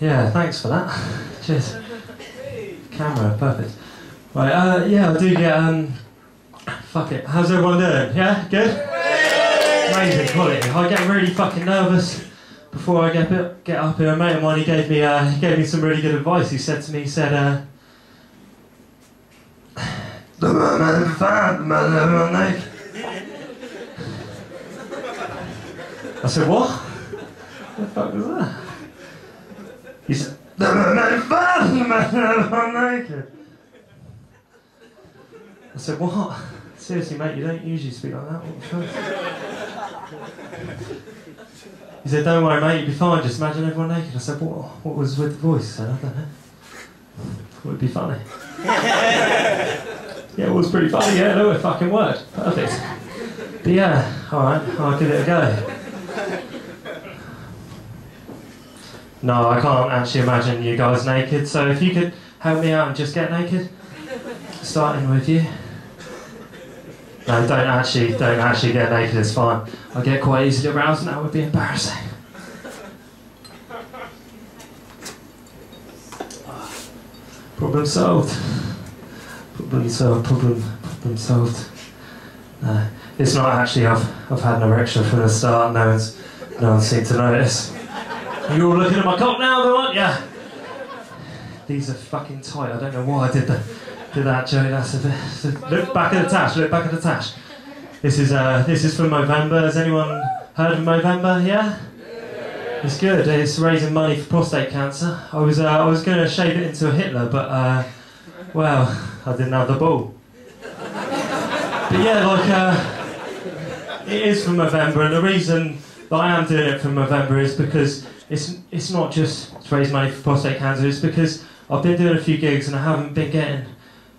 Yeah, thanks for that. Cheers. Camera, perfect. Right, uh, yeah, I do get, um, fuck it. How's everyone doing? Yeah, good? Amazing quality. I get really fucking nervous before I get up, get up here. A mate of mine, he gave me, uh, he gave me some really good advice. He said to me, he said, uh, I said, what? What the fuck was that? He said, I said, what? Seriously, mate, you don't usually speak like that. What the fuck? He said, don't worry, mate, you'll be fine. Just imagine everyone naked. I said, what, what was with the voice? He said, I don't know. Thought it'd be funny. yeah, it was pretty funny. Yeah, no, it fucking worked. Perfect. But yeah, alright, I'll give it a go. No, I can't actually imagine you guys naked, so if you could help me out and just get naked, starting with you. No, don't actually, don't actually get naked, it's fine. I get quite easily aroused and that would be embarrassing. Problem solved. Problem solved, problem, problem solved. No, it's not actually, I've, I've had an erection from the start, no one's, no one seemed to notice. You're all looking at my cock now, though, aren't you? These are fucking tight. I don't know why I did that. Did that, Joey? That's a bit. Look back at the tash. Look back at the tash. This is uh, this is from Movember. Has anyone heard of Movember? Yeah. It's good. It's raising money for prostate cancer. I was uh, I was going to shave it into a Hitler, but uh, well, I didn't have the ball. But yeah, like uh, it is from Movember, and the reason that I am doing it from November is because it's it's not just to raise money for prostate cancer. It's because I've been doing a few gigs and I haven't been getting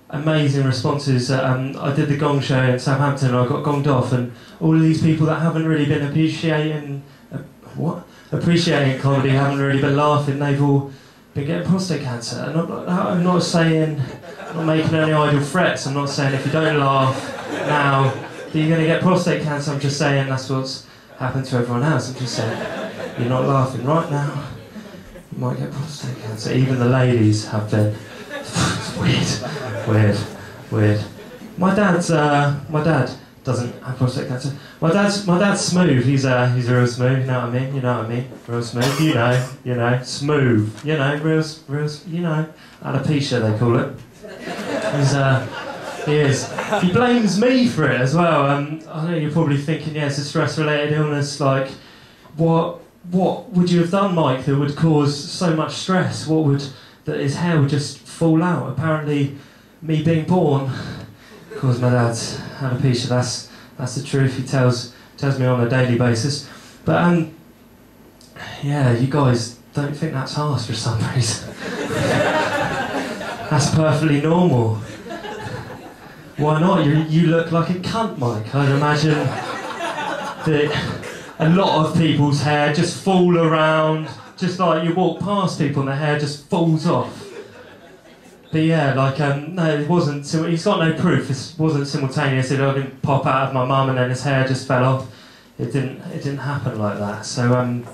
amazing responses. Um, I did the Gong Show in Southampton. And I got gonged off, and all of these people that haven't really been appreciating uh, what appreciating comedy, haven't really been laughing. They've all been getting prostate cancer. And I'm not, I'm not saying, I'm not making any idle threats. I'm not saying if you don't laugh now, that you're going to get prostate cancer. I'm just saying that's what's happened to everyone else. I'm just saying you're not laughing right now. You might get prostate cancer. Even the ladies have been. it's weird, weird, weird. My dad's, uh, my dad doesn't have prostate cancer. My dad's, my dad's smooth. He's, uh, he's real smooth. You know what I mean? You know what I mean? Real smooth. You know, you know, smooth. You know, real, real. You know, alopecia they call it. He's, uh, he is. He blames me for it as well. Um, I know you're probably thinking, yeah, it's a stress-related illness. Like, what what would you have done, Mike, that would cause so much stress? What would that his hair would just fall out? Apparently, me being born caused my dad's alopecia. That's that's the truth. He tells tells me on a daily basis. But um, yeah, you guys don't think that's harsh for some reason. that's perfectly normal. Why not? You you look like a cunt, Mike. I'd imagine that a lot of people's hair just fall around, just like you walk past people and the hair just falls off. But yeah, like, um, no, it wasn't, he's got no proof, it wasn't simultaneous, it didn't pop out of my mum and then his hair just fell off. It didn't, it didn't happen like that. So, um,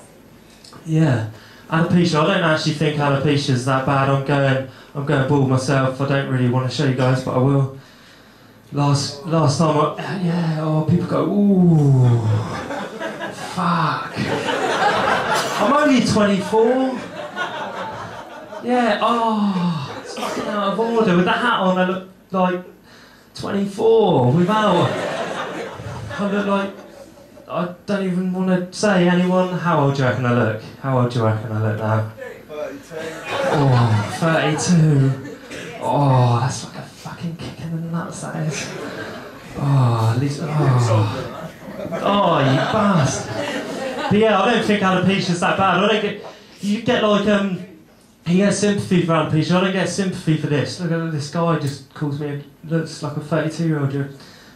yeah. Alopecia, I don't actually think alopecia is that bad. I'm going, I'm going bald myself. I don't really want to show you guys, but I will. Last, last time, I, yeah. Oh, people go, ooh. Fuck. I'm only 24. Yeah, oh, it's fucking out of order. With the hat on, I look like 24. Without. I look like. I don't even want to say anyone. How old do you reckon I look? How old do you reckon I look now? 32. Oh, 32. Oh, that's like a fucking kick ah, in the nuts, that is. Oh, ah. at least. Oh. Oh, you bastard. But yeah, I don't think alopecia's that bad. I don't get. You get like um. He gets sympathy for alopecia. I don't get sympathy for this. Look at this guy. Just calls me. Looks like a 32 year old. You're,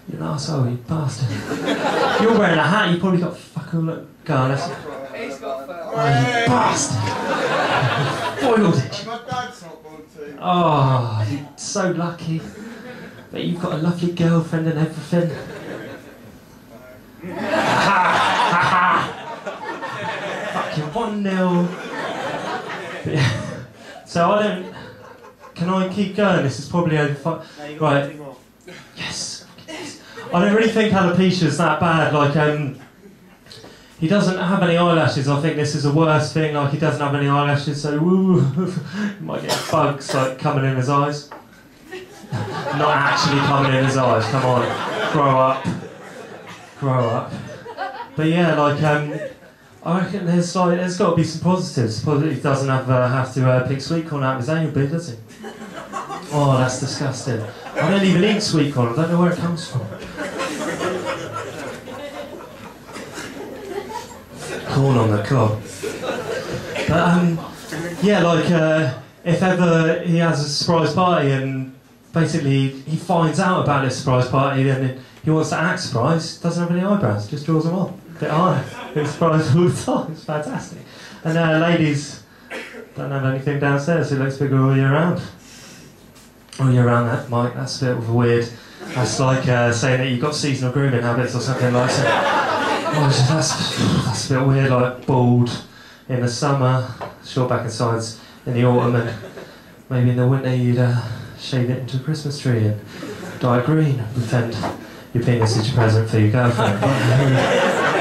you're an asshole, you bastard. you're wearing a hat. You probably got fuck all look. Go on, let's. He's got fur. Oh, you bastard. Foiled it. My dad's not born too. Oh, ah, you're so lucky. But you've got a lovely girlfriend and everything. Fucking 1 0. yeah. So I don't. Can I keep going? This is probably over. Fi- No, Right. got two more. yes. yes. I don't really think alopecia's that bad. Like um. He doesn't have any eyelashes. I think this is the worst thing. Like he doesn't have any eyelashes, so woo, might get bugs like coming in his eyes. Not actually coming in his eyes. Come on, grow up, grow up. But yeah, like um, I reckon there's like there's got to be some positives. Positive he doesn't have uh, have to uh, pick sweet corn out of his anal beard, does he? Oh, that's disgusting. I don't even eat sweet corn. I don't know where it comes from. Corn on the cob. But um, yeah, like uh, if ever he has a surprise party and basically he finds out about this surprise party and he wants to act surprised, doesn't have any eyebrows, just draws them on. Bit high. It's surprised all the time. It's fantastic. And uh, ladies don't have anything downstairs. It looks bigger all year round. All year round, that Mike. That's a bit of a weird. That's like uh, saying that you've got seasonal grooming habits or something like that. Oh, that's, that's a bit weird, like bald in the summer, short back and sides in the autumn, and maybe in the winter you'd uh, shave it into a Christmas tree and dye green and pretend your penis is your present for your girlfriend. Who,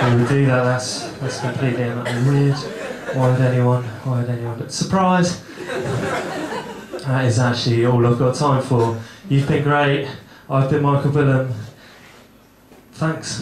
who would do that? That's, that's completely weird. Why would anyone? Why would anyone? But surprise! That is actually all I've got time for. You've been great. I've been Michael Bilham. Thanks.